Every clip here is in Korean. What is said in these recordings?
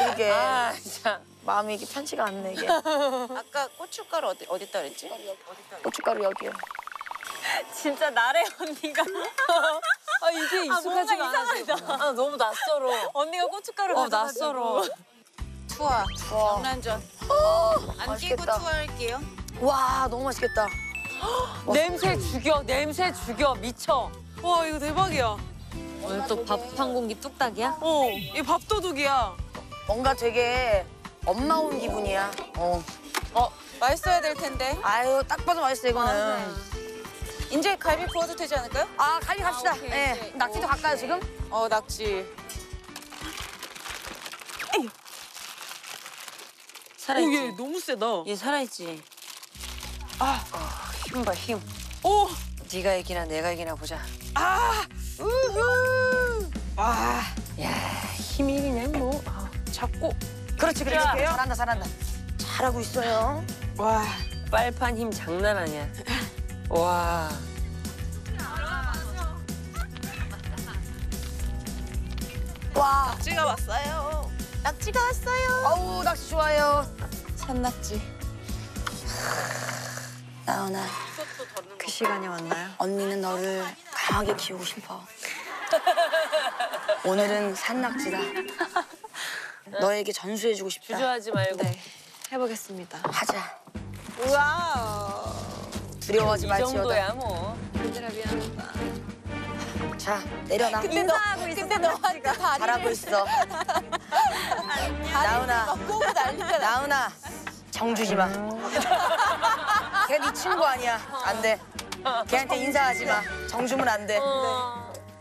그러게 아 진짜. 마음이 이게 편치가 않네 이게. 아까 고춧가루 어디 어디다 그랬지? 고춧가루 여기요. 진짜 나래 언니가. 아 이게 익숙하지가 뭔가 않아. 이상하다. 아 너무 낯설어. 언니가 고춧가루 어. 낯설어. 투하 와, 장난전. 안 끼고 맛있겠다. 투하할게요. 와 너무 맛있겠다. 냄새 죽여. 냄새 죽여. 미쳐. 와 이거 대박이야. 오늘 또 밥 한 공기 뚝딱이야? 어, 이 밥도둑이야. 뭔가 되게 엄마 온 기분이야. 어. 맛있어야 될 텐데. 아유 딱 봐도 맛있어 이거는. 이제 갈비 구워도 되지 않을까요? 아 갈비 갑시다. 오케이, 예. 오케이. 낙지도 갈까요 지금? 어 낙지. 살아있지? 오, 얘 너무 세다. 얘 살아있지? 힘봐 힘. 오, 네가 이기나 내가 이기나 보자. 아, 우후. 잡고. 그렇지 그렇지. 자. 잘한다 잘한다. 잘하고 있어요. 와, 빨판 힘 장난 아니야. 와. 와. 낙지가 왔어요. 낙지가 왔어요. 아우 낚시 좋아요. 산낙지. 나은아 그 시간이 왔나요? 언니는 너를 강하게 키우고 싶어. 오늘은 산낙지다. 너에게 전수해주고 싶다. 주저하지 말고. 네. 해보겠습니다. 하자. 우와. 두려워하지 이 말지어다. 정도야 뭐. 자 내려놔. 근데 너, 근데 너한테 다리를 잘하고 있어. 나은아. 막 꼬고 난리잖아. 나은아 정 주지 마. 걔네 친구 아니야. 안 돼. 걔한테 인사하지 마. 정 주면 안 돼.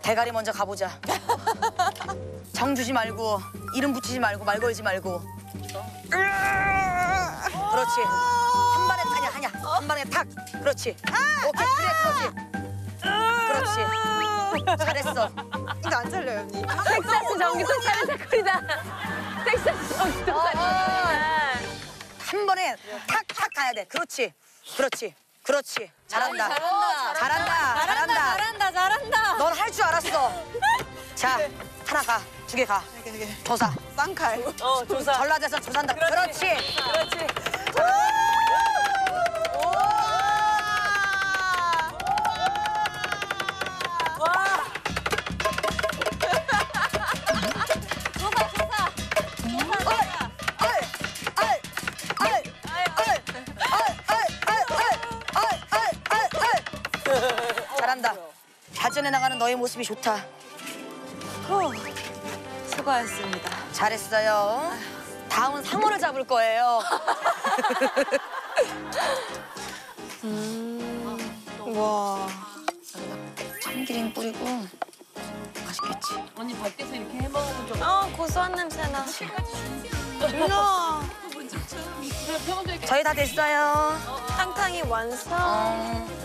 대가리 먼저 가보자. 정 주지 말고 이름 붙이지 말고 말 걸지 말고. 그렇지. 한 번에 하냐 하냐. 한 번에 탁. 그렇지. 오케이 그래 그렇지. 그렇지. 잘했어. 이거 안 잘려요 언니. 텍사스 전기톱 차는 사건이다. 텍사스 전기톱 어, 차는 한 번에 탁 탁 가야 돼. 그렇지. 그렇지. 그렇지. 잘한다. 잘한다. 잘한다. 잘한다. 잘한다 잘한다. 넌 할 줄 알았어. 자, 하나 가. 두 개 가. 조사. 쌍칼. 어 조사. 전라도에서 조사한다. 그렇지. 그렇지. 잘한다. 발전해 나가는 너의 모습이 좋다. 수고하셨습니다. 잘했어요. 다음은 상어를 잡을 거예요. 와. 참기름 뿌리고 맛있겠지. 언니 밖에서 이렇게 해 먹으면 좀. 어 고소한 냄새 나. 저희 다 됐어요. 탕탕이 완성. 어,